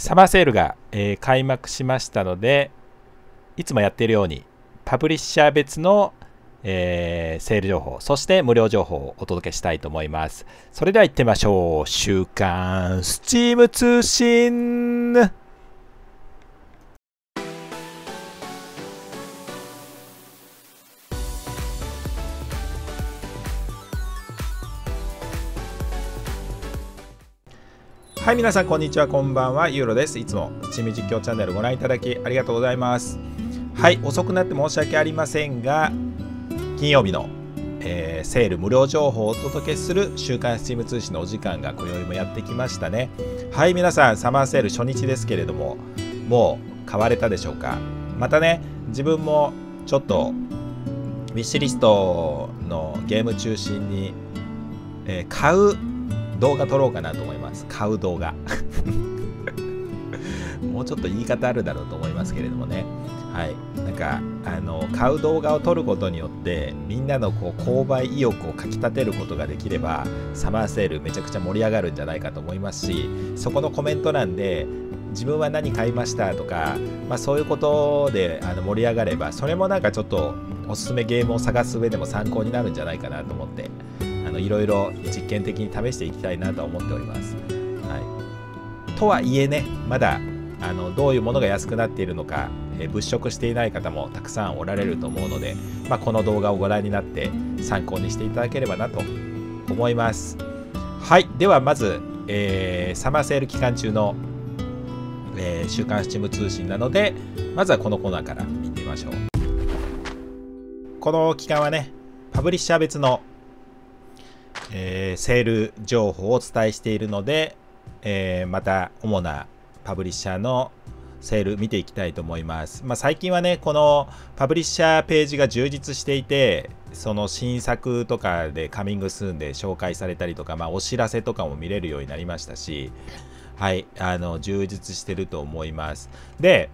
サマーセールが、えー開幕しましたので、いつもやっているように、パブリッシャー別の、えーセール情報、そして無料情報をお届けしたいと思います。それでは行ってみましょう。週刊スチーム通信はい、皆さん、こんにちは、こんばんは、ユーロです。いつも、チーム実況チャンネルご覧いただきありがとうございます。はい、遅くなって申し訳ありませんが、金曜日の、えーセール無料情報をお届けする週刊スチーム通信のお時間が今宵もやってきましたね。はい、皆さん、サマーセール初日ですけれども、もう買われたでしょうか？またね、自分もちょっと、ウィッシュリストのゲーム中心に、えー買う動画撮ろうかなと思います。買う動画。もうちょっと言い方あるだろうと思いますけれどもね。はい。なんか、あの、買う動画を撮ることによって、みんなのこう購買意欲をかきたてることができれば、サマーセールめちゃくちゃ盛り上がるんじゃないかと思いますし、そこのコメント欄で、自分は何買いましたとか、まあ、そういうことであの盛り上がれば、それもなんかちょっとおすすめゲームを探す上でも参考になるんじゃないかなと思って、あのいろいろ実験的に試していきたいなと思っております。はい、とはいえね、まだあのどういうものが安くなっているのか、えー物色していない方もたくさんおられると思うので、まあ、この動画をご覧になって参考にしていただければなと思います。はい、ではまず、えーサマーセール期間中の、えー週刊スチーム通信なので、まずはこのコーナーから見てみましょう。この期間はね、パブリッシャー別のえーセール情報をお伝えしているので、えーまた主なパブリッシャーのセール見ていきたいと思います。まあ、最近はね、このパブリッシャーページが充実していて、その新作とかでカミングスーンで紹介されたりとか、まあ、お知らせとかも見れるようになりましたし、はい、あの充実してると思います。で、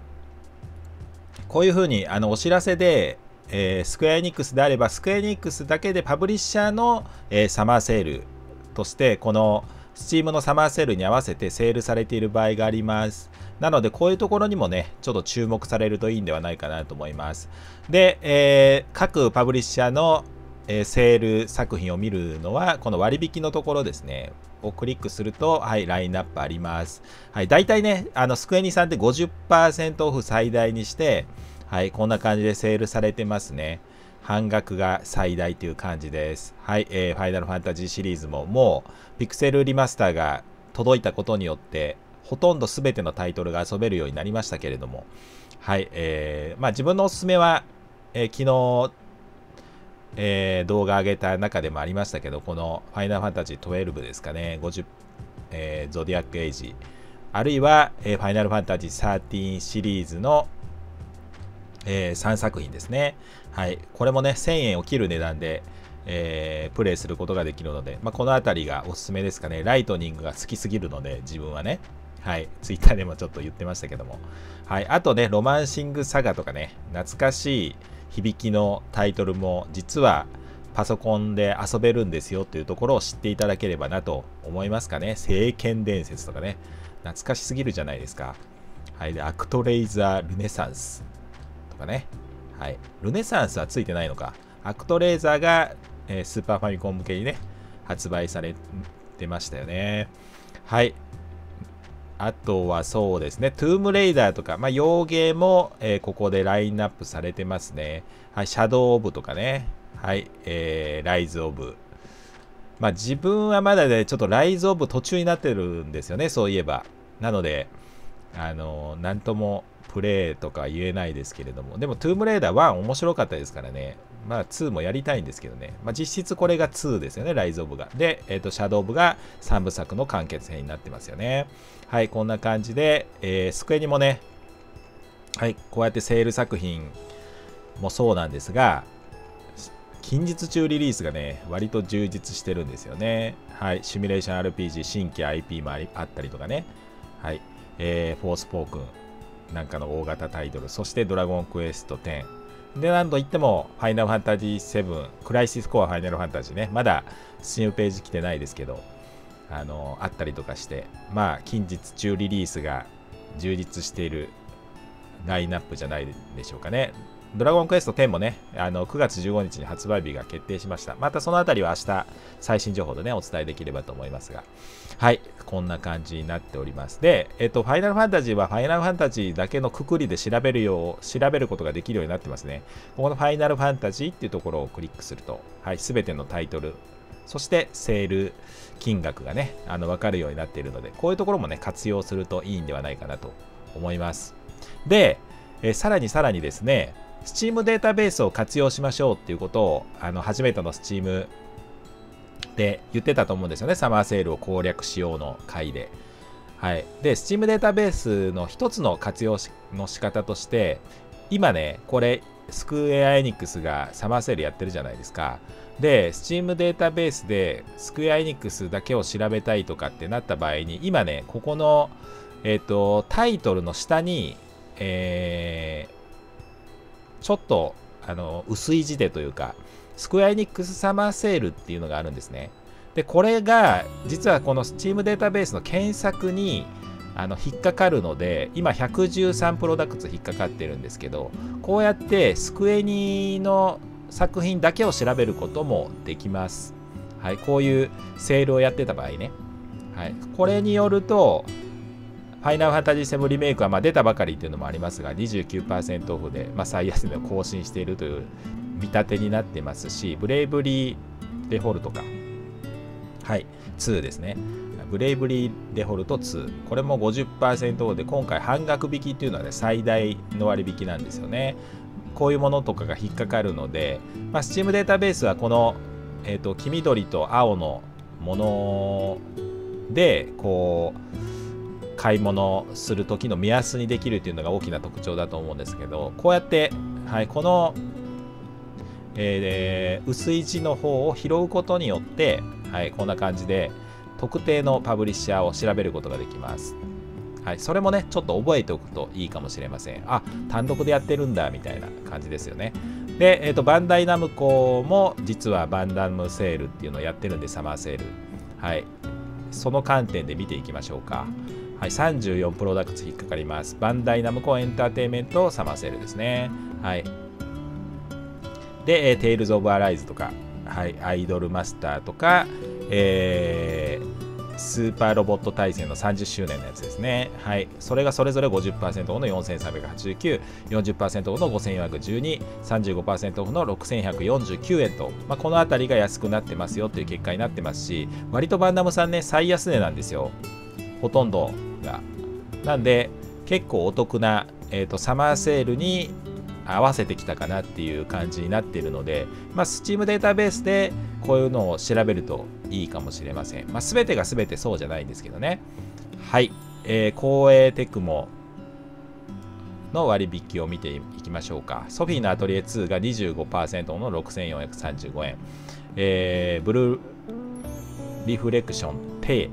こういうふうにあのお知らせで、えースクエアエニックスであれば、スクエアエニックスだけでパブリッシャーの、えーサマーセールとして、この Steam のサマーセールに合わせてセールされている場合があります。なので、こういうところにもね、ちょっと注目されるといいんではないかなと思います。で、えー各パブリッシャーの、えーセール作品を見るのは、この割引のところですね。をクリックすると、はい、ラインナップあります。はい、大体ね、あのスクエニさんって50%オフ最大にして、はい、こんな感じでセールされてますね。半額が最大という感じです。はい、えーファイナルファンタジーシリーズももうピクセルリマスターが届いたことによって、ほとんど全てのタイトルが遊べるようになりましたけれども、はい、えーまあ自分のおすすめは、えー昨日、えー動画上げた中でもありましたけど、このファイナルファンタジー12ですかね、50、えーゾディアックエイジ、あるいは、えーファイナルファンタジー13シリーズの、え3作品ですね。はい。これもね、1000円を切る値段で、えープレイすることができるので、まあ、このあたりがおすすめですかね。ライトニングが好きすぎるので、自分はね。はい。ツイッターでもちょっと言ってましたけども。はい。あとね、ロマンシングサガとかね、懐かしい響きのタイトルも、実はパソコンで遊べるんですよというところを知っていただければなと思いますかね。聖剣伝説とかね。懐かしすぎるじゃないですか。はい。で、アクトレイザールネサンスとかね。はい。ルネサンスはついてないのか。アクトレイザーが、えースーパーファミコン向けにね、発売されてましたよね。はい。あとはそうですね、トゥームレイダーとか、まあ、洋ゲーも、えーここでラインナップされてますね。はい、シャドウオブとかね。はい、えーライズオブ。まあ、自分はまだね、ちょっとライズオブ途中になってるんですよね、そういえば。なので、あの、なんともプレイとか言えないですけれども、でも、トゥームレイダー1面白かったですからね、まあ、2もやりたいんですけどね、まあ、実質これが2ですよね、ライズオブが。で、えっ、と、シャドウオブが3部作の完結編になってますよね。はい、こんな感じで、えースクエニもね、はい、こうやってセール作品もそうなんですが、近日中リリースがね、割と充実してるんですよね。はい、シミュレーション RPG、新規 IP もありあったりとかね。はい、えーフォースポークンなんかの大型タイトル、そしてドラゴンクエスト10。で、なんといっても、ファイナルファンタジー7、クライシスコアファイナルファンタジーね、まだ新ーページ来てないですけど、あの、あったりとかして、まあ、近日中リリースが充実しているラインナップじゃないでしょうかね。ドラゴンクエスト10もね、あの9月15日に発売日が決定しました。またそのあたりは明日、最新情報でね、お伝えできればと思いますが。はい、こんな感じになっております。で、えっと、ファイナルファンタジーはファイナルファンタジーだけのくくりで調べるよう、調べることができるようになってますね。ここのファイナルファンタジーっていうところをクリックすると、はい、すべてのタイトル、そしてセール金額がね、あの分かるようになっているので、こういうところもね、活用するといいんではないかなと思います。で、えさらにさらにですね、Steam データベースを活用しましょうっていうことを、あの、初めての Steam で言ってたと思うんですよね。サマーセールを攻略しようの回で。はい。で、Steam データベースの一つの活用の仕方として、今ね、これ、スクエアエニックスがサマーセールやってるじゃないですか。で、Steam データベースでスクエアエニックスだけを調べたいとかってなった場合に、今ね、ここの、えっ、ー、と、タイトルの下に、えー、ちょっとあの薄い字でというか、スクエアエニックスサマーセールっていうのがあるんですね。で、これが実はこの Steam データベースの検索にあの引っかかるので、今113プロダクツ引っかかってるんですけど、こうやってスクエニの作品だけを調べることもできます。はい、こういうセールをやってた場合ね。はい、これによると、ァイナルファンタジー7リメイクはま出たばかりっていうのもありますが、29%オフで、まあ、最安値を更新しているという見立てになってますし、ブレイブリーデフォルトか。はい、2ですね。ブレイブリーデフォルト2。これも50%オフで、今回半額引きっていうのはね、最大の割引なんですよね。こういうものとかが引っかかるので、まあ、Steam データベースはこの、えーと黄緑と青のもので、こう、買い物する時の目安にできるっていうのが大きな特徴だと思うんですけどこうやって、はい、この、えー、薄い字の方を拾うことによって、はい、こんな感じで特定のパブリッシャーを調べることができます。はい、それもね、ちょっと覚えておくといいかもしれません。あ、単独でやってるんだ、みたいな感じですよね。で、えっ、ー、と、バンダイナムコも実はバンダムセールっていうのをやってるんで、サマーセール。はい。その観点で見ていきましょうか。はい、34プロダクツ引っかかります。バンダイナムコエンターテイメントサマーセールですね。はい。で、えー、テイルズ・オブ・アライズとか、はい、アイドルマスターとか、えー、スーパーロボット対戦の30周年のやつですね。はい。それがそれぞれ50%オフの4389、40%オフの5412、35%オフの6149円と、まあ、この辺りが安くなってますよという結果になってますし、割とバンダムさんね、最安値なんですよ。ほとんどが。なんで、結構お得な、えーと、サマーセールに合わせてきたかなっていう感じになっているので、まあ、Steam データベースでこういうのを調べるといいかもしれません。まあ、全てが全てそうじゃないんですけどね。はい。えー、光栄テクモの割引を見ていきましょうか。ソフィーのアトリエ2が25%の6435円。えー、ブルーリフレクション低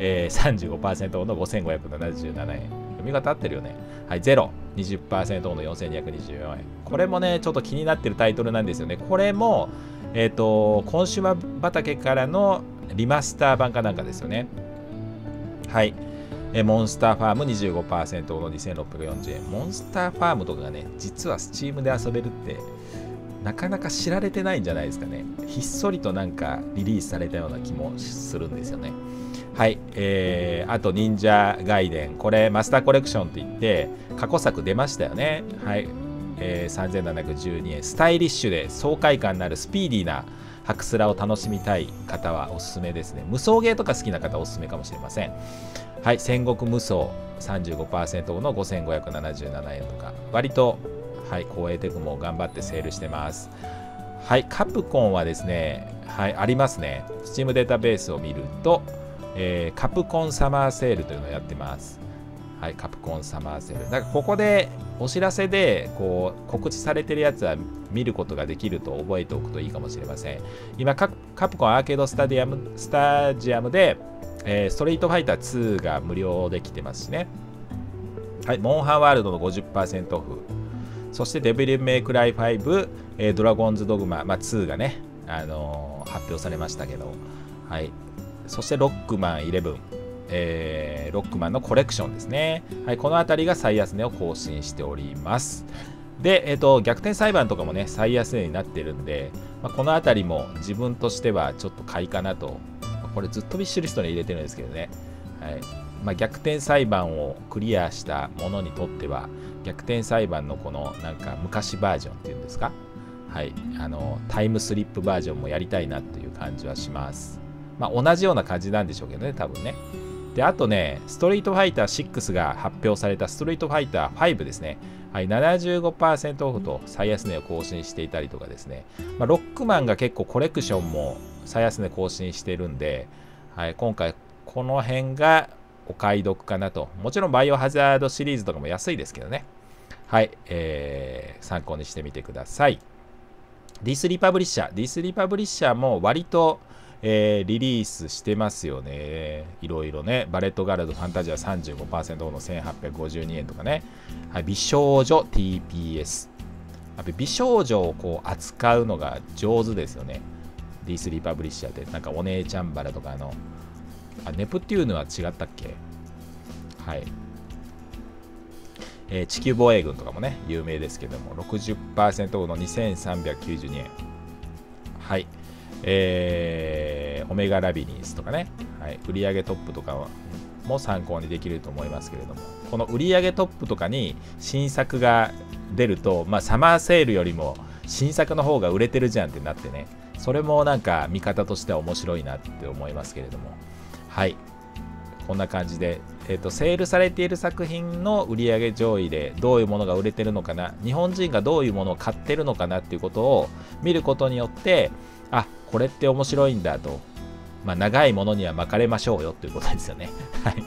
えー、35%の5577円。読み方合ってるよね。はい、ゼロ。20%の4224円。これもね、ちょっと気になってるタイトルなんですよね。これも、えっ、ー、と、コンシュマ畑からのリマスター版かなんかですよね。はい。えモンスターファーム25%の2640円。モンスターファームとかがね、実は Steam で遊べるって、なかなか知られてないんじゃないですかね。ひっそりとなんかリリースされたような気もするんですよね。はい、えー、あと、忍者外伝。これ、マスターコレクションって言って、過去作出ましたよね。はい、えー、3712円。スタイリッシュで爽快感のあるスピーディーな白スラを楽しみたい方はおすすめですね。無双ゲーとか好きな方おすすめかもしれません。はい、戦国無双35%の5577円とか、割と、はい、光栄テクも頑張ってセールしてます。はい、カプコンはですね、はい、ありますね。Steam データベースを見ると、えー、カプコンサマーセールというのをやってます。はい、カプコンサマーセール。だかここでお知らせでこう告知されてるやつは見ることができると覚えておくといいかもしれません。今、カプコンアーケードスタディアムスタジアムで、えー、ストリートファイター2が無料できてますしね。はい、モンハンワールドの50%オフ。そしてデビルメイクライ5、えー、ドラゴンズドグマ、まあ、2がね、あのー、発表されましたけど、はい、そしてロックマン11、えー、ロックマンのコレクションですね。はい、この辺りが最安値を更新しております。で、えーと、逆転裁判とかもね、最安値になってるんで、まあ、この辺りも自分としてはちょっと買いかなと。これずっとビッシュリストに入れてるんですけどね。はいまあ、逆転裁判をクリアしたものにとっては、逆転裁判のこのなんか昔バージョンっていうんですか、はい、あのタイムスリップバージョンもやりたいなという感じはします。まあ、同じような感じなんでしょうけどね、多分ね。で、あとね、ストリートファイター6が発表されたストリートファイター5ですね。はい、75%オフと最安値を更新していたりとかですね。まあ、ロックマンが結構コレクションも最安値更新してるんで、はい、今回この辺がお買い得かなと。もちろんバイオハザードシリーズとかも安いですけどね。はい、えー、参考にしてみてください。 D3パブリッシャー。 D3パブリッシャーも割とえー、リリースしてますよね。いろいろね。バレットガールズファンタジア35%の1852円とかね。はい、美少女 TPS。やっぱ美少女をこう扱うのが上手ですよね。D3 パブリッシャーで。なんかお姉チャンバラとかの。あ、ネプテューヌは違ったっけ？はい。えー、地球防衛軍とかもね、有名ですけども、60%オフの2392円。はい。えー、オメガラビリンスとかね、はい、売上トップとかも参考にできると思いますけれども、この売上トップとかに新作が出ると、まあ、サマーセールよりも新作の方が売れてるじゃんってなってね、それもなんか見方としては面白いなって思いますけれども、はい、こんな感じで、えーと、セールされている作品の売上上位でどういうものが売れてるのかな、日本人がどういうものを買ってるのかなっていうことを見ることによって、あこれって面白いんだと、まあ、長いものには巻かれましょうよということですよね。はい。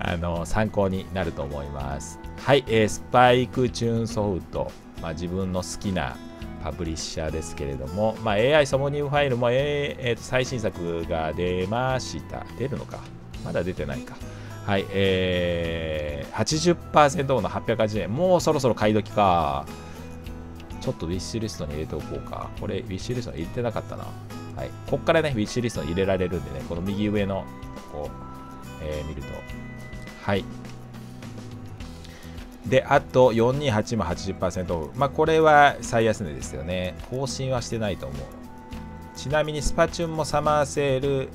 あの、参考になると思います。はい、えー、スパイクチューンソフト、まあ、自分の好きなパブリッシャーですけれども、まあ、AI ソモニウファイルも、えーえー、最新作が出ました。出るのかまだ出てないか。はい、えー、80%の880円。もうそろそろ買い時か。ちょっとウィッシュリストに入れておこうか。これ、ウィッシュリストに入れてなかったな。はい。こっからね、ウィッシュリストに入れられるんでね、この右上の、こう、えー、見ると。はい。で、あと、428も80%オフ。まあ、これは最安値ですよね。更新はしてないと思う。ちなみに、スパチュンもサマーセール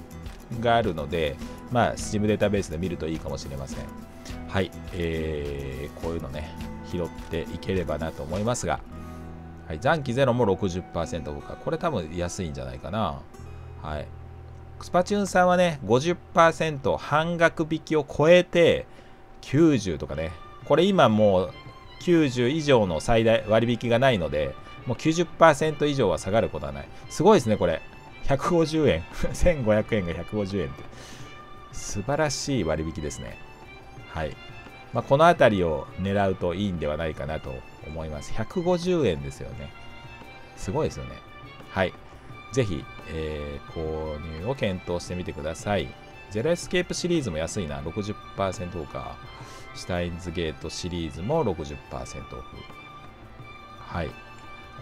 があるので、まあ、Steam データベースで見るといいかもしれません。はい。えー、こういうのね、拾っていければなと思いますが、はい、残機ゼロも60%オフか。これ多分安いんじゃないかな。はい。スパチューンさんはね、50%半額引きを超えて90とかね。これ今もう90以上の最大割引がないので、もう90%以上は下がることはない。すごいですね、これ。150円。1500円が150円って。素晴らしい割引ですね。はい。まあ、この辺りを狙うといいんではないかなと思います。150円ですよね。すごいですよね。はい。ぜひ、えー、購入を検討してみてください。ゼロエスケープシリーズも安いな。60%オフか。シュタインズゲートシリーズも60%オフ。はい。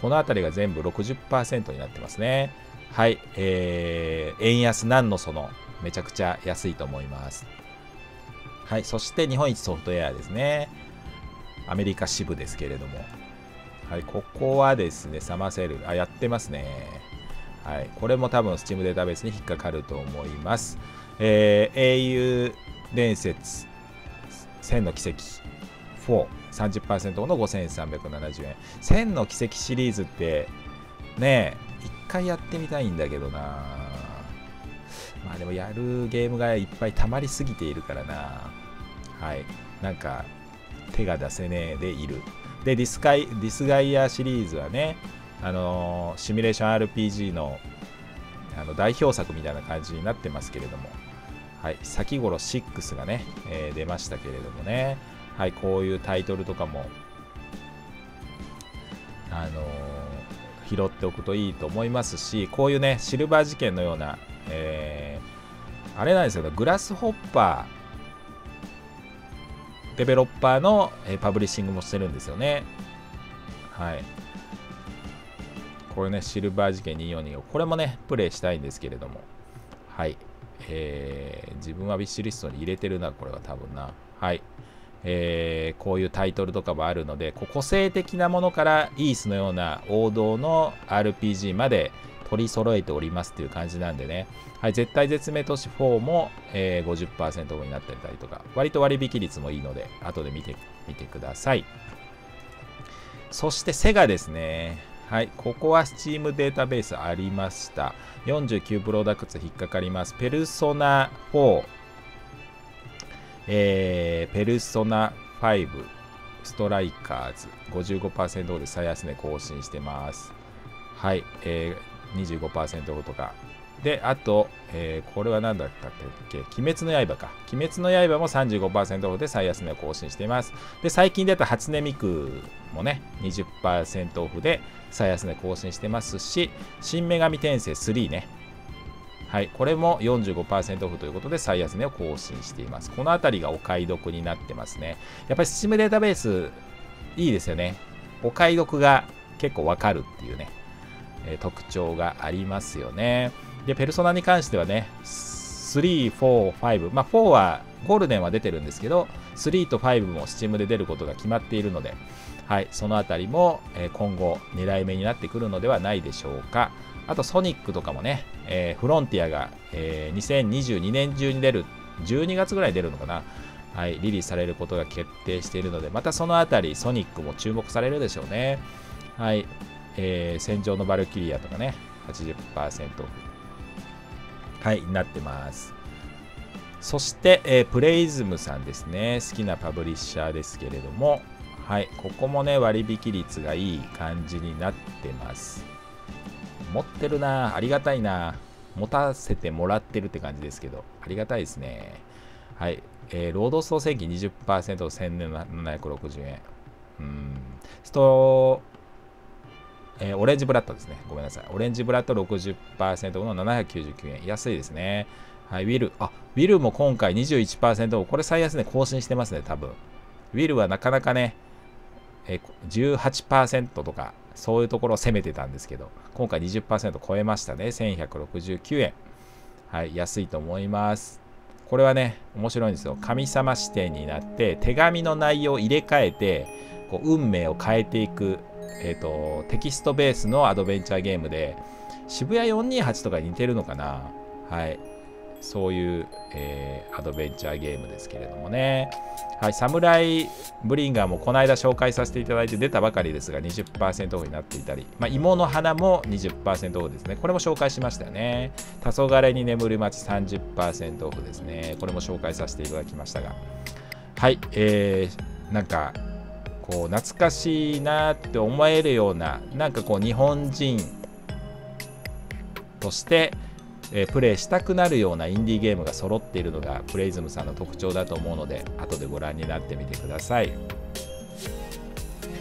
この辺りが全部60%になってますね。はい。えー、円安なんのその、めちゃくちゃ安いと思います。はい、そして日本一ソフトウェアですね。アメリカ支部ですけれども。はい、ここはですね、サマーセール、あ、やってますね。はい、これも多分 Steam データベースに引っかかると思います。えー、英雄伝説、1000の奇跡4、30%の5370円。1000の奇跡シリーズって、ねえ、一回やってみたいんだけどなまあでもやるゲームがいっぱい溜まりすぎているからなはい。なんか、手が出せねえでいる。で、ディスカイ、ディスガイアシリーズはね、あのー、シミュレーション RPG のあの代表作みたいな感じになってますけれども、はい、先頃6がね、えー、出ましたけれどもね、はい、こういうタイトルとかも、あのー、拾っておくといいと思いますし、こういうね、シルバー事件のような、えー、あれなんですよね、グラスホッパー、デベロッパーの、えパブリッシングもしてるんですよね。はい。これね、シルバー事件242を、これもね、プレイしたいんですけれども、はい。えー、自分はウィッシュリストに入れてるな、これは多分な。はい。えー、こういうタイトルとかもあるので、個性的なものからイースのような王道の RPG まで取り揃えておりますっていう感じなんでね、はい、絶対絶命都市4も、えー、50%オフになってたりとか、割と割引率もいいので、後で見てみてください。そしてセガですね。はい、ここは Steam データベースありました。49プロダクツ引っかかります。ペルソナ4、えー、ペルソナ5、ストライカーズ、55%で最安値更新してます。はい、え、25%オフとか。で、あと、えー、これは何だったっけ？鬼滅の刃か。鬼滅の刃も35%オフで最安値を更新しています。で、最近出た初音ミクもね、20%オフで最安値更新してますし、新女神転生3ね。はい、これも45%オフということで最安値を更新しています。このあたりがお買い得になってますね。やっぱり Steam データベースいいですよね。お買い得が結構わかるっていうね、え、特徴がありますよね。で、ペルソナに関してはね、3、4、5、まあ4はゴールデンは出てるんですけど、3と5も Steam で出ることが決まっているので、はい、そのあたりも、え今後狙い目になってくるのではないでしょうか。あとソニックとかもね、えー、フロンティアが、えー、2022年中に出る、12月ぐらい出るのかな。はい、リリースされることが決定しているので、またそのあたりソニックも注目されるでしょうね。はい、えー、戦場のバルキリアとかね、80%オフ。はい、なってます。そして、えー、プレイズムさんですね。好きなパブリッシャーですけれども、はい、ここもね、割引率がいい感じになってます。持ってるな、ありがたいな。持たせてもらってるって感じですけど、ありがたいですね。はい、えー、労働総選挙20%、1760円。うん、ストえー、オレンジブラッドですね。ごめんなさい。オレンジブラッド60%の799円。安いですね。はい、ウィル。あ、ウィルも今回21%これ最安値更新してますね、多分。ウィルはなかなかね、えー、18%とか、そういうところを攻めてたんですけど、今回20%超えましたね。1169円。はい、安いと思います。これはね、面白いんですよ。神様視点になって、手紙の内容を入れ替えて、こう運命を変えていくえーと、テキストベースのアドベンチャーゲームで渋谷428とか似てるのかな？はい。そういう、えー、アドベンチャーゲームですけれどもね。はいサムライブリンガーもこの間紹介させていただいて出たばかりですが20%オフになっていたり、まあ、芋の花も20%オフですね。これも紹介しましたよね。黄昏に眠る街30%オフですね。これも紹介させていただきましたが。はいえー、なんかこう懐かしいなって思えるようななんかこう日本人として、えー、プレイしたくなるようなインディーゲームが揃っているのがプレイズムさんの特徴だと思うので後でご覧になってみてください。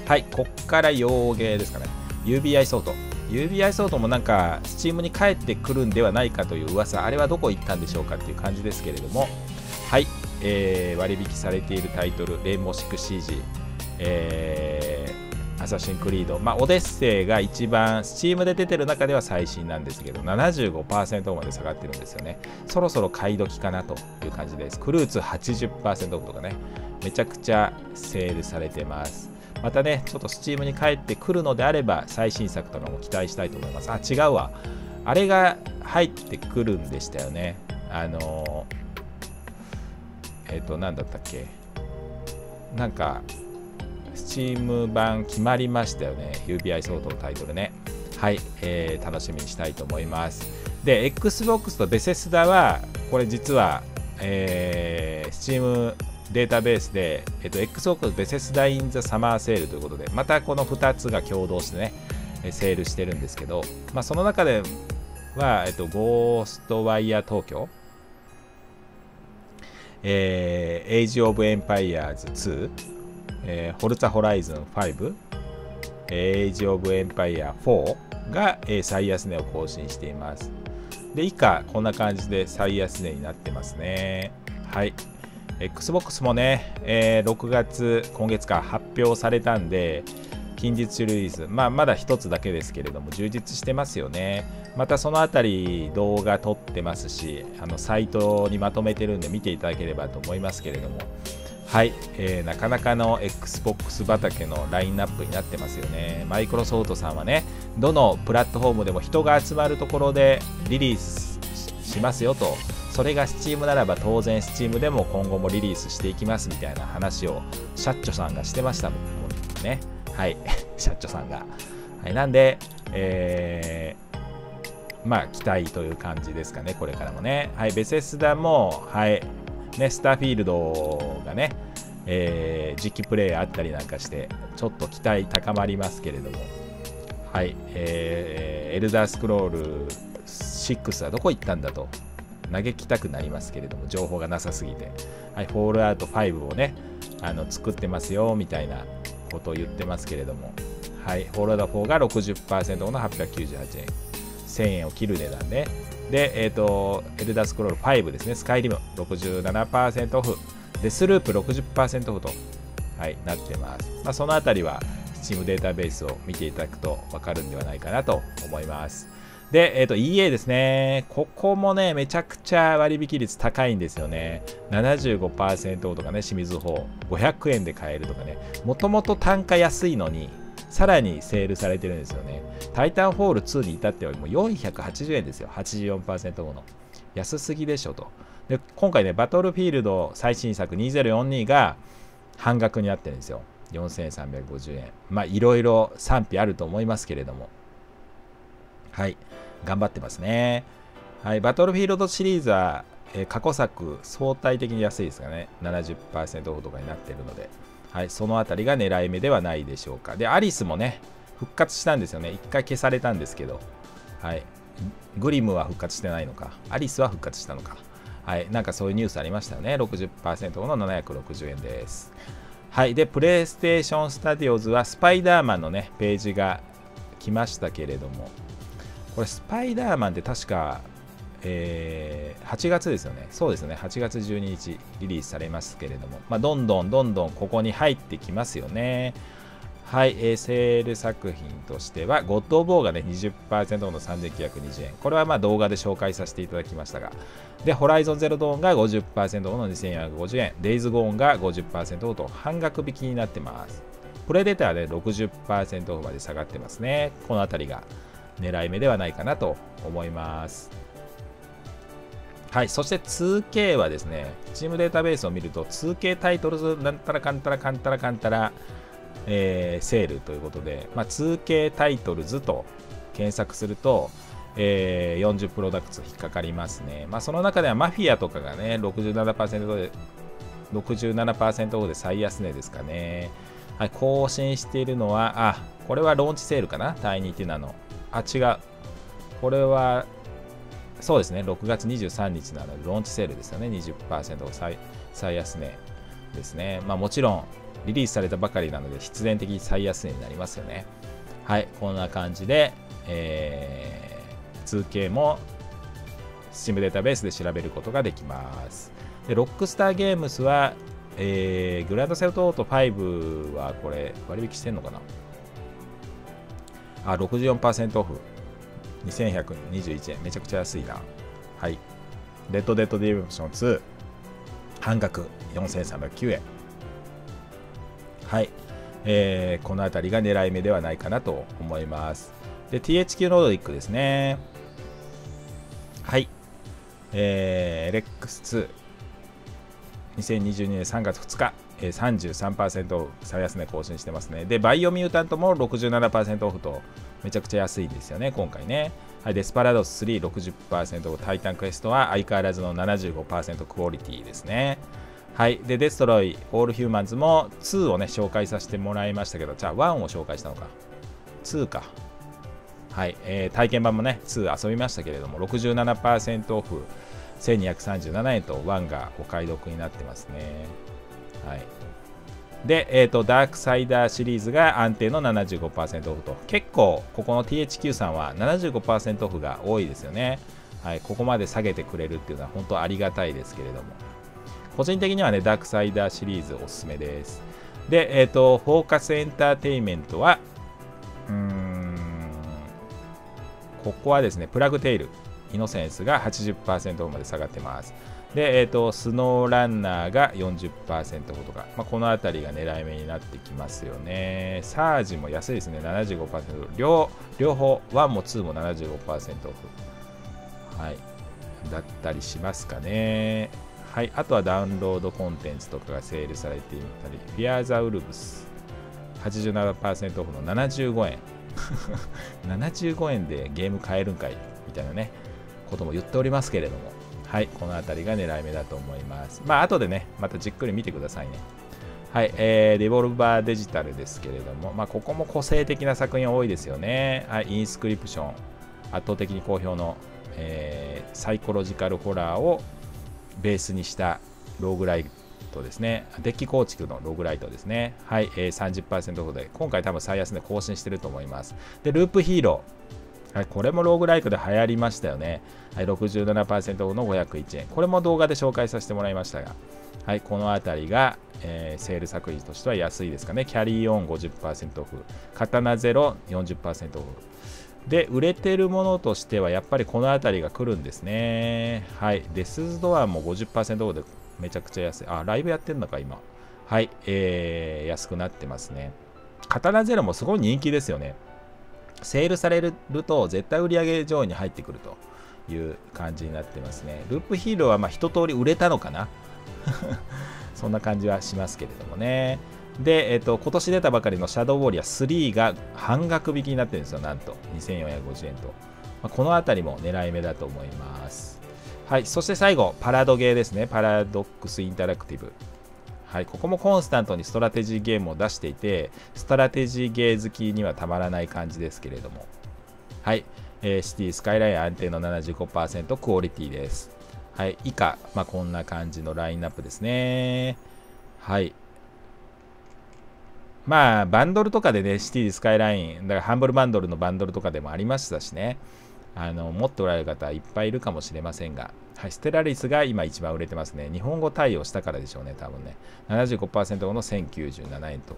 はいこっから洋芸ですかね。UBI ソート。UBI ソートもなんか Steam に帰ってくるんではないかという噂あれはどこ行ったんでしょうかっていう感じですけれども。はい、えー、割引されているタイトルレインボーシック CG えー、アサシンクリード、まあ、オデッセイが一番、スチームで出てる中では最新なんですけど、75%まで下がってるんですよね。そろそろ買い時かなという感じです。クルーツ80%オフとかね、めちゃくちゃセールされてます。またね、ちょっとスチームに帰ってくるのであれば、最新作とかも期待したいと思います。あ、違うわ。あれが入ってくるんでしたよね。あのえっ、ー、と、何だったっけなんか、Steam 版決まりましたよね。UBI 相当タイトルね。はい、えー、楽しみにしたいと思います。で、Xbox とベセスダは、これ実は、えー、Steam データベースで、えっと、Xbox ベセスダインザサマーセールということで、またこの2つが共同してね、セールしてるんですけど、まあ、その中では、えっと、ゴーストワイヤー東京、えー、Age of Empires 2、えー、ホルツァホライズン5、エイジオブエンパイア4が、えー、最安値を更新しています。で、以下、こんな感じで最安値になってますね。はい。Xbox もね、えー、6月、今月か発表されたんで、近日シリーズ、まあ、まだ1つだけですけれども、充実してますよね。またそのあたり動画撮ってますし、あのサイトにまとめてるんで見ていただければと思いますけれども、はい、えー、なかなかの Xbox 畑のラインナップになってますよね。マイクロソフトさんはね、どのプラットフォームでも人が集まるところでリリースしますよと。それが Steam ならば当然 Steam でも今後もリリースしていきますみたいな話をシャッチョさんがしてましたもんね。はい、シャッチョさんが。はい、なんで、えー、まあ、期待という感じですかね、これからもね。はい、ベセスダも、はい、ね、スターフィールドがね、えー、実機プレイあったりなんかして、ちょっと期待高まりますけれども、はい、えー、エルダースクロール6はどこ行ったんだと。嘆きたくなりますけれども、情報がなさすぎて、はい、フォールアウト5をね、あの作ってますよみたいなことを言ってますけれども、はい、フォールアウト4が60%の898円、1000円を切る値段ね。で、えっ、ー、と、エルダースクロール5ですね、スカイリム67%オフ、で、スループ60%オフと、はい、なってます。まあ、そのあたりは、Steam データベースを見ていただくと分かるんではないかなと思います。で、えっ、ー、と、EA ですね。ここもね、めちゃくちゃ割引率高いんですよね。75%とかね、清水法。500円で買えるとかね。もともと単価安いのに、さらにセールされてるんですよね。タイタンフォール2に至ってはもう480円ですよ。84%後の。安すぎでしょと。で、今回ね、バトルフィールド最新作2042が半額になってるんですよ。4350円。まあ、いろいろ賛否あると思いますけれども。はい。頑張ってますね。はい。バトルフィールドシリーズは、え、過去作相対的に安いですかね。70%オフとかになってるので。はい。そのあたりが狙い目ではないでしょうか。で、アリスもね、復活したんですよね。一回消されたんですけど。はい。グリムは復活してないのか。アリスは復活したのか。はい。なんかそういうニュースありましたよね。60%の760円です。はい。で、プレイステーションスタディオズはスパイダーマンのね、ページが来ましたけれども、これスパイダーマンって確か、えー、8月ですよね。そうですね。8月12日リリースされますけれども、まあ、どんどんどんどんここに入ってきますよね。はい、えー、セール作品としては、ゴッド・オブ・ウォーがね、20%オフの3920円。これはまあ動画で紹介させていただきましたが。で、ホライゾンゼロドーンが50%オフの2450円。デイズ・ゴーンが50%オフと半額引きになってます。プレデターで60%オフまで下がってますね。このあたりが。狙い目ではないかなと思います。はい、そして 2K はですね、チームデータベースを見ると、2K タイトルズなんたらかんたらかんたらかんたら、えー、セールということで、まあ、2K タイトルズと検索すると、えー、40プロダクツ引っかかりますね。まあ、その中ではマフィアとかがね、67%で、67%オフで最安値ですかね。はい、更新しているのは、あ、これはローンチセールかな？タイニーティナの。あ、違う。これは、そうですね、6月23日なので、ローンチセールですよね、20%最最安値ですね。まあもちろん、リリースされたばかりなので、必然的に最安値になりますよね。はい、こんな感じで、えー、2K も Steam データベースで調べることができます。で、ロックスターゲームスは、えー、グランドセルトオート5はこれ割引してんのかな？あ、64%オフ。2121円。めちゃくちゃ安いな。はい。レッドデッドディレクション2。半額。4309円。はい。えー、この辺りが狙い目ではないかなと思います。で、THQ ノードリックですね。はい。えー、 ELEX2。2022年3月2日。え33%オフ、最安値更新してますね。で、バイオミュータントも67%オフと、めちゃくちゃ安いんですよね、今回ね。はい、デスパラドス3、60%オフ、タイタンクエストは相変わらずの75%クオリティですね。はい、で、デストロイ、オールヒューマンズも2をね、紹介させてもらいましたけど、じゃあ1を紹介したのか。2か。はい、えー、体験版もね、2遊びましたけれども、67%オフ、1237円と1がお買い得になってますね。はい。で、えーと、ダークサイダーシリーズが安定の75%オフと、結構、ここの THQ さんは75%オフが多いですよね。はい、ここまで下げてくれるっていうのは本当ありがたいですけれども。個人的にはね、ダークサイダーシリーズおすすめです。で、えっ、ー、と、フォーカスエンターテインメントは、ここはですね、プラグテイル、イノセンスが80%まで下がってます。で、えーと、スノーランナーが40%ほどが、まあ、この辺りが狙い目になってきますよね。サージも安いですね、75%両。両方、1も2も75%オフ。はい。だったりしますかね。はい。あとはダウンロードコンテンツとかがセールされていたり、フィアーザウルブス、87%オフの75円。75円でゲーム買えるんかいみたいなね、ことも言っておりますけれども。はい、この辺りが狙い目だと思います。まあ、後でね、またじっくり見てくださいね。はい、えー、リボルバーデジタルですけれども、まあ、ここも個性的な作品多いですよね。はい、インスクリプション、圧倒的に好評の、えー、サイコロジカルホラーをベースにしたローグライトですね。デッキ構築のローグライトですね。はい、えー、30%ほどで、今回多分最安値更新してると思います。で、ループヒーロー。はい、これもローグライクで流行りましたよね。はい、67%オフの501円。これも動画で紹介させてもらいましたが、はい、この辺りが、えー、セール作品としては安いですかね。キャリーオン50%オフ、刀ゼロ40%オフ。で、売れてるものとしては、やっぱりこの辺りが来るんですね。はい、デスズドアも50%オフでめちゃくちゃ安い。あ、ライブやってんのか、今。はい、えー、安くなってますね。刀ゼロもすごい人気ですよね。セールされると絶対売上上位に入ってくるという感じになってますね。ループヒーローはまあ一通り売れたのかな そんな感じはしますけれどもね。で、えっ、と、今年出たばかりのシャドウウォーリア3が半額引きになってるんですよ、なんと。2450円と。まあ、この辺りも狙い目だと思います。はい、そして最後、パラドゲーですね。パラドックスインタラクティブ。はい、ここもコンスタントにストラテジーゲームを出していて、ストラテジーゲー好きにはたまらない感じですけれども。はい、えー、シティスカイライン安定の75%クオリティです。はい、以下、まあ、こんな感じのラインナップですね。はい。まあ、バンドルとかでね、シティスカイライン、だからハンブルバンドルのバンドルとかでもありましたしね。あの持っておられる方いっぱいいるかもしれませんが、はい、ステラリスが今一番売れてますね。日本語対応したからでしょうね、多分ね。75%の1097円と。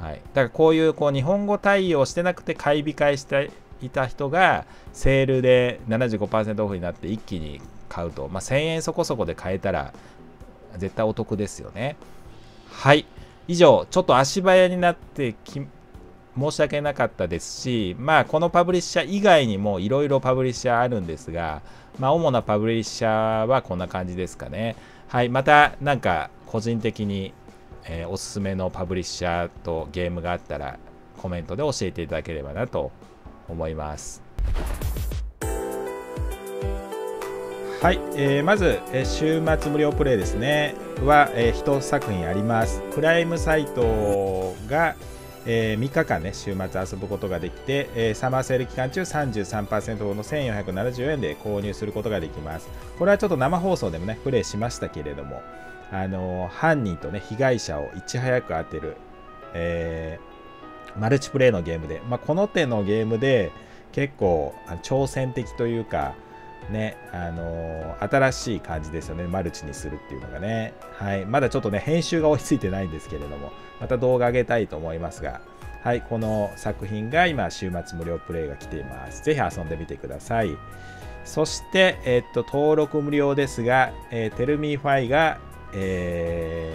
はい、だからこういうこう日本語対応してなくて買い控えしていた人がセールで75%オフになって一気に買うと、まあ、1000円そこそこで買えたら絶対お得ですよね。はい。以上、ちょっと足早になってき申し訳なかったですし、まあ、このパブリッシャー以外にもいろいろパブリッシャーあるんですが、まあ、主なパブリッシャーはこんな感じですかね。はい、またなんか個人的に、えー、おすすめのパブリッシャーとゲームがあったらコメントで教えていただければなと思います。はい、えー、まず、えー、週末無料プレイですねは、えー、1作品ありますプライムサイトが、えー、3日間ね、週末遊ぶことができて、えー、サマーセール期間中33%の1470円で購入することができます。これはちょっと生放送でもね、プレイしましたけれども、あのー、犯人とね、被害者をいち早く当てる、えマルチプレイのゲームで、まあ、この手のゲームで結構挑戦的というか、ね、あのー、新しい感じですよね。マルチにするっていうのがね。はい。まだちょっとね、編集が追いついてないんですけれども、また動画上げたいと思いますが、はい。この作品が今、週末無料プレイが来ています。ぜひ遊んでみてください。そして、え、っと、登録無料ですが、えー、テルミーワイが、え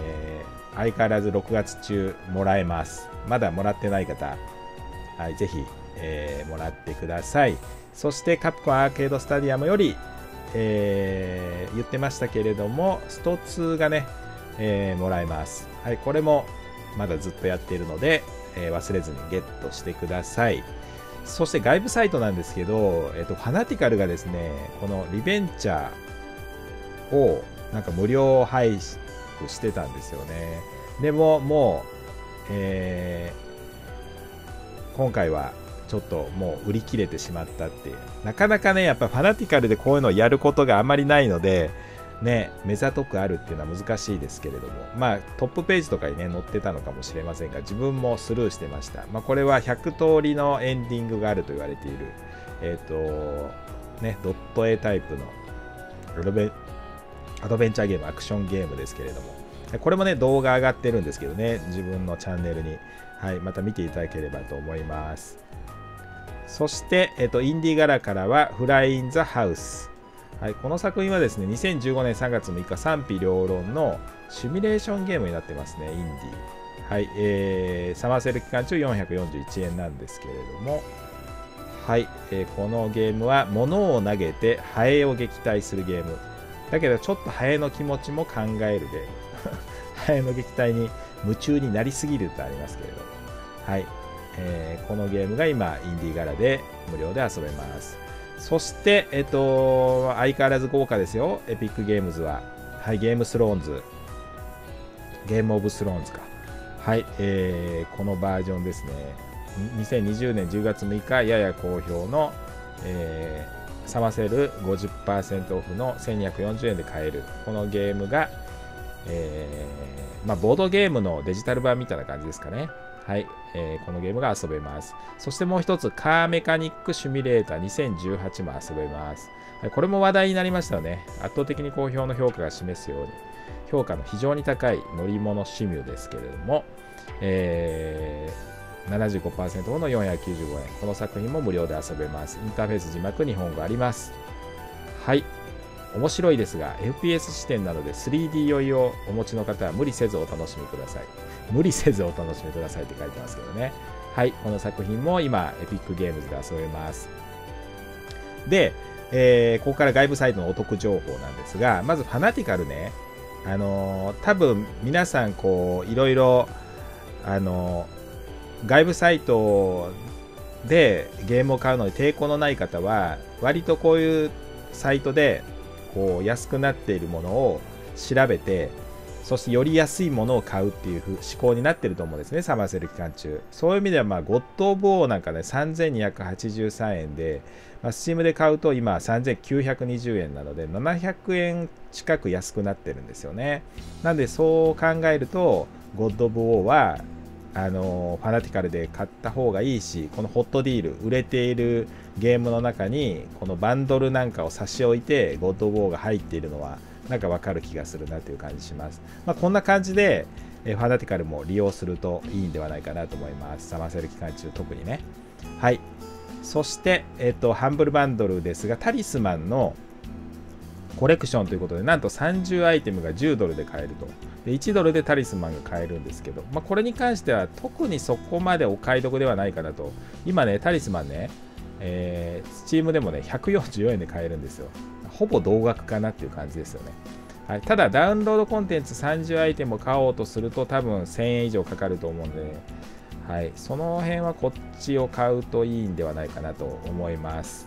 ー、相変わらず6月中もらえます。まだもらってない方、はい、ぜひ、えー、もらってください。そしてカプコンアーケードスタジアムより、えー、言ってましたけれども、スト2がね、えー、もらえます。はい、これもまだずっとやっているので、えー、忘れずにゲットしてください。そして外部サイトなんですけど、えっ、と、ファナティカルがですね、このリベンチャーをなんか無料配布してたんですよね。でも、もう、えー、今回はちょっともう売り切れてしまったってなかなかねやっぱファナティカルでこういうのをやることがあまりないのでね目ざとくあるっていうのは難しいですけれどもまあトップページとかにね載ってたのかもしれませんが自分もスルーしてましたまあこれは100通りのエンディングがあると言われているえっ、ー、とねドット A タイプのアドベンチャーゲームアクションゲームですけれどもこれもね、動画上がってるんですけどね、自分のチャンネルに。はい、また見ていただければと思います。そして、えっと、インディガラからは、フラインザハウス。はい、この作品はですね、2015年3月6日、賛否両論のシミュレーションゲームになってますね、インディ。はい、えー、サマーセール期間中441円なんですけれども、はい、えー、このゲームは物を投げてハエを撃退するゲーム。だけどちょっとハエの気持ちも考えるゲーム。ハエの撃退に夢中になりすぎるとありますけれども。はい、えー、このゲームが今、インディー柄で無料で遊べます。そして、えっ、と、相変わらず豪華ですよ、エピックゲームズは。はい、ゲームスローンズ。ゲームオブスローンズか。はい、えー、このバージョンですね。2020年10月6日やや好評の、えー、サマセル50%オフの1240円で買えるこのゲームが、えー、まあ、ボードゲームのデジタル版みたいな感じですかね。はい、えー、このゲームが遊べます。そしてもう一つ、カーメカニックシミュレーター2018も遊べます。はい、これも話題になりましたよね。圧倒的に好評の評価が示すように、評価の非常に高い乗り物シミュですけれども、えー75%オフの495円。この作品も無料で遊べます。インターフェース字幕日本語あります。はい。面白いですが、FPS 視点なので 3D 酔いをお持ちの方は無理せずお楽しみください。無理せずお楽しみくださいって書いてますけどね。はい。この作品も今、エピックゲームズで遊べます。で、えー、ここから外部サイトのお得情報なんですが、まずファナティカルね、あのー、多分皆さんこう、いろいろ、あのー外部サイトでゲームを買うのに抵抗のない方は割とこういうサイトでこう安くなっているものを調べてそしてより安いものを買うっていう思考になってると思うんですね、サマーセール期間中。そういう意味では、まあ、ゴッド・オブ・ウォーなんかね、3283円で、まあ、スチームで買うと今3920円なので、700円近く安くなってるんですよね。なんで、そう考えると、ゴッド・オブ・ウォーはあのファナティカルで買った方がいいしこのホットディール売れているゲームの中にこのバンドルなんかを差し置いてゴッド・ウォーが入っているのはなんかわかる気がするなという感じします、まあ、こんな感じでえファナティカルも利用するといいんではないかなと思います。サマーセル期間中特にね。はい。そして、えっと、ハンブルバンドルですがタリスマンのコレクションということでなんと30アイテムが10ドルで買えると。で1ドルでタリスマンが買えるんですけど、まあ、これに関しては特にそこまでお買い得ではないかなと。今ねタリスマンね、えー、スチームでもね144円で買えるんですよ。ほぼ同額かなっていう感じですよね。はい、ただダウンロードコンテンツ30アイテムを買おうとすると多分1000円以上かかると思うんで、はい、その辺はこっちを買うといいんではないかなと思います。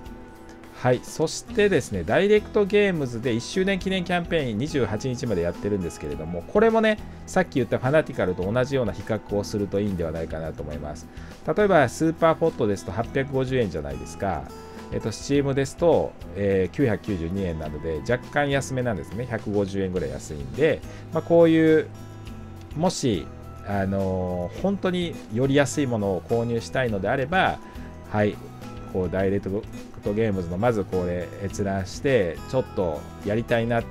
はい、そしてですね、ダイレクトゲームズで1周年記念キャンペーン28日までやってるんですけれども、これもね、さっき言ったファナティカルと同じような比較をするといいんではないかなと思います。例えば、スーパーフォットですと850円じゃないですか。えっと、スチームですと、えー、992円なので、若干安めなんですね。150円ぐらい安いんで、まあ、こういう、もし、あのー、本当により安いものを購入したいのであれば、はい、こうダイレクトゲームズのまずこれ閲覧してちょっとやりたいなっ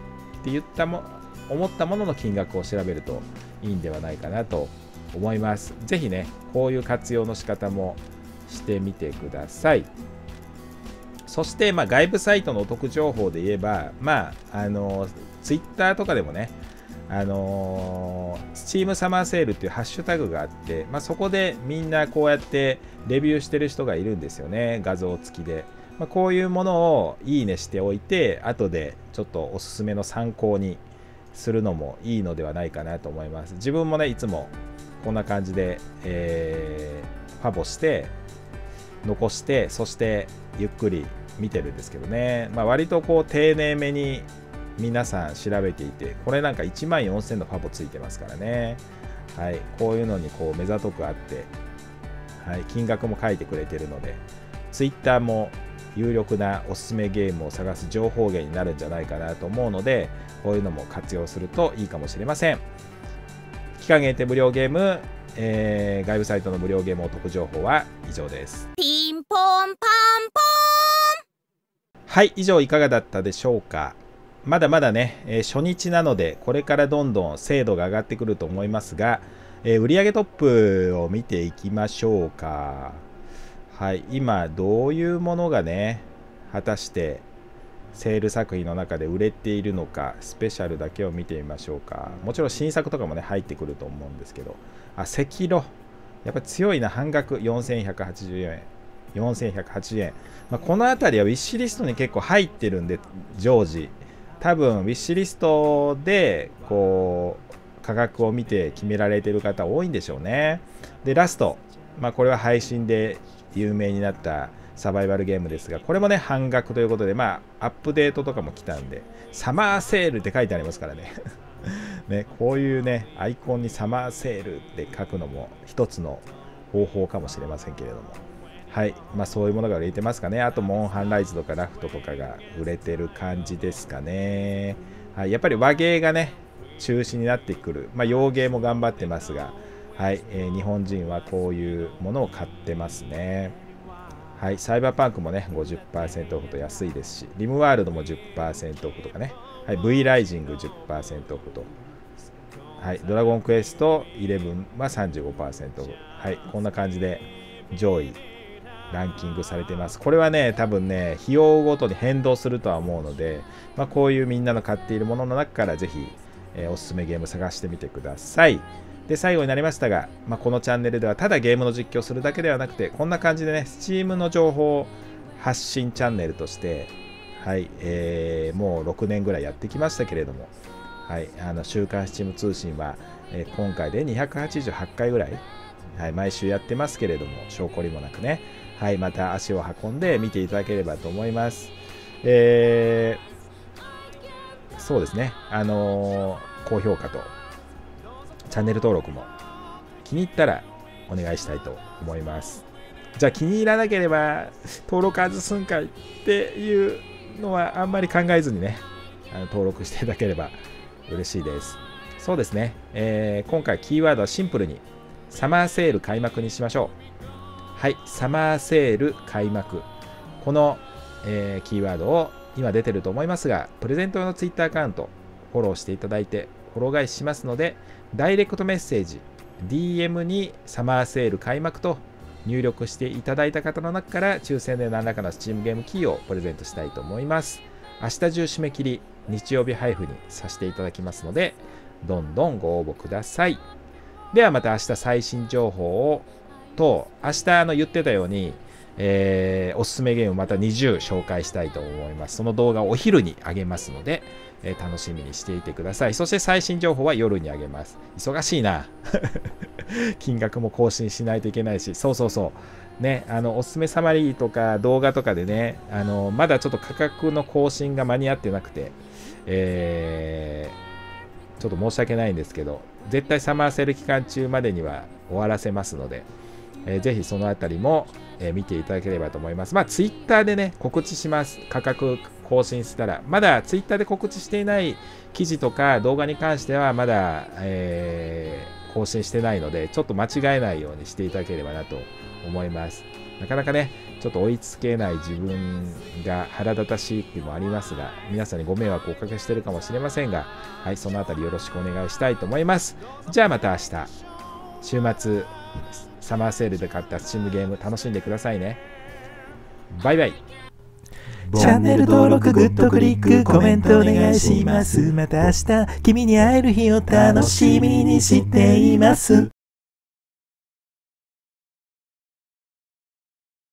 て言ったも思ったものの金額を調べるといいんではないかなと思います。ぜひね、こういう活用の仕方もしてみてください。そして、まあ、外部サイトのお得情報で言えば、まあ、あの、ツイッターとかでもね、あのー、スチームサマーセールっていうハッシュタグがあって、まあ、そこでみんなこうやってレビューしてる人がいるんですよね、画像付きで。まあ、こういうものをいいねしておいて、後でちょっとおすすめの参考にするのもいいのではないかなと思います。自分もね、いつもこんな感じで、えー、ファボして、残して、そしてゆっくり見てるんですけどね、まあ、割とこう丁寧めに皆さん調べていて、これなんか1万4000のファボついてますからね。はい、こういうのにこう目ざとくあって、はい、金額も書いてくれてるので、Twitter も有力なおすすめゲームを探す情報源になるんじゃないかなと思うので、こういうのも活用するといいかもしれません。期間限定無料ゲーム、えー、外部サイトの無料ゲームお得情報は以上です。はい、以上いかがだったでしょうか？まだまだね、え初日なので、これからどんどん精度が上がってくると思いますが、え売上トップを見ていきましょうか。はい、今、どういうものがね、果たしてセール作品の中で売れているのか、スペシャルだけを見てみましょうか。もちろん新作とかもね、入ってくると思うんですけど、あ、赤色。やっぱ強いな、半額4180円。4180円。まあ、この辺りはウィッシュリストに結構入ってるんで、常時。多分、ウィッシュリストで、こう、価格を見て決められてる方多いんでしょうね。で、ラスト。まあ、これは配信で有名になったサバイバルゲームですが、これもね、半額ということで、まあ、アップデートとかも来たんで、サマーセールって書いてありますからね。ね、こういうね、アイコンにサマーセールって書くのも一つの方法かもしれませんけれども。はい、まあ、そういうものが売れてますかね。あと、モンハンライズとかラフトとかが売れてる感じですかね。はい、やっぱり和芸がね、中心になってくる。まあ、洋芸も頑張ってますが、はい、えー、日本人はこういうものを買ってますね。はい、サイバーパンクもね、50%オフと安いですし、リムワールドも10%オフとかね、はい、V ライジング10%オフと、はい、ドラゴンクエスト11は35%オフ。はい、こんな感じで上位ランキングされています。これはね、多分ね、費用ごとに変動するとは思うので、まあ、こういうみんなの買っているものの中からぜひ、えー、おすすめゲーム探してみてください。で、最後になりましたが、まあ、このチャンネルではただゲームの実況するだけではなくて、こんな感じでね、Steam の情報発信チャンネルとして、はい、えー、もう6年ぐらいやってきましたけれども、はい、あの週刊 Steam 通信は、えー、今回で288回ぐらい、はい、毎週やってますけれども、証拠りもなくね、はい、また足を運んで見ていただければと思います。えー、そうですね、あのー、高評価とチャンネル登録も気に入ったらお願いしたいと思います。じゃあ気に入らなければ登録外すんかいっていうのはあんまり考えずにね、あの登録していただければ嬉しいです。そうですね、えー、今回キーワードはシンプルにサマーセール開幕にしましょう。はい、サマーセール開幕。この、えー、キーワードを今出てると思いますが、プレゼント用の Twitter アカウント、フォローしていただいて、フォロー返ししますので、ダイレクトメッセージ、DM にサマーセール開幕と入力していただいた方の中から抽選で何らかの Steam ゲームキーをプレゼントしたいと思います。明日中締め切り、日曜日配布にさせていただきますので、どんどんご応募ください。ではまた明日最新情報をと、明日あの言ってたように、えー、おすすめゲームまた20紹介したいと思います。その動画をお昼にあげますので、えー、楽しみにしていてください。そして最新情報は夜にあげます。忙しいな。金額も更新しないといけないし、そうそうそう。ね、あの、おすすめサマリーとか動画とかでね、あの、まだちょっと価格の更新が間に合ってなくて、えー、ちょっと申し訳ないんですけど、絶対サマーセル期間中までには終わらせますので、えー、ぜひそのあたりも、えー、見ていただければと思います。まあ、ツイッターでね、告知します。価格更新したら。まだツイッターで告知していない記事とか動画に関しては、まだ、えー、更新してないので、ちょっと間違えないようにしていただければなと思います。なかなかね、ちょっと追いつけない自分が腹立たしいっていうのもありますが、皆さんにご迷惑をおかけしてるかもしれませんが、はい、そのあたりよろしくお願いしたいと思います。じゃあまた明日、週末、サマーセールで買ったスチームゲーム楽しんでくださいね。バイバイ。チャンネル登録、グッドクリック、コメントお願いします。また明日、君に会える日を楽しみにしています。